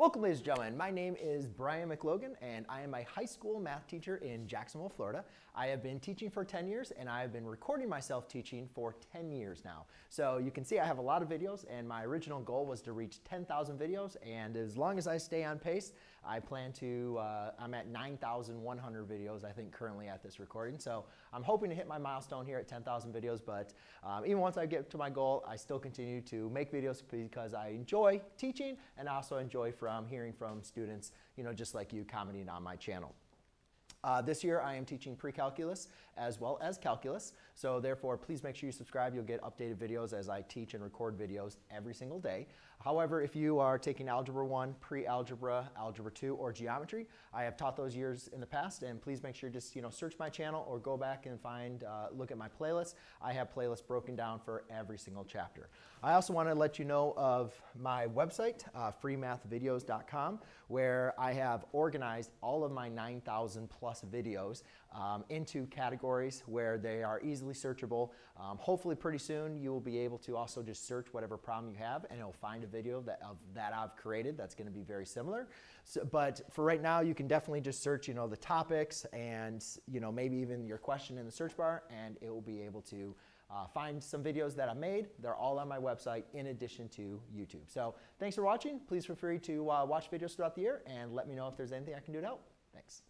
Welcome, ladies and gentlemen. My name is Brian McLogan, and I am a high school math teacher in Jacksonville, Florida. I have been teaching for 10 years, and I have been recording myself teaching for 10 years now. So you can see I have a lot of videos, and my original goal was to reach 10,000 videos, and as long as I stay on pace, I plan to, uh, I'm at 9,100 videos, I think, currently at this recording. So I'm hoping to hit my milestone here at 10,000 videos, but um, even once I get to my goal, I still continue to make videos because I enjoy teaching and also enjoy from from hearing from students, you know, just like you commenting on my channel. Uh, this year I am teaching pre-calculus as well as calculus, so therefore please make sure you subscribe. You'll get updated videos as I teach and record videos every single day. However, if you are taking Algebra 1, Pre-Algebra, Algebra 2, or Geometry, I have taught those years in the past, and please make sure just you know search my channel or go back and find, uh, look at my playlist. I have playlists broken down for every single chapter. I also want to let you know of my website, uh, freemathvideos.com, where I have organized all of my 9,000 plus plus videos um, into categories where they are easily searchable. Um, hopefully pretty soon you will be able to also just search whatever problem you have and it'll find a video that, of, that I've created that's going to be very similar. So, but for right now you can definitely just search you know the topics and you know maybe even your question in the search bar and it will be able to uh, find some videos that I made. They're all on my website in addition to YouTube. So thanks for watching. Please feel free to uh, watch videos throughout the year and let me know if there's anything I can do to help. Thanks.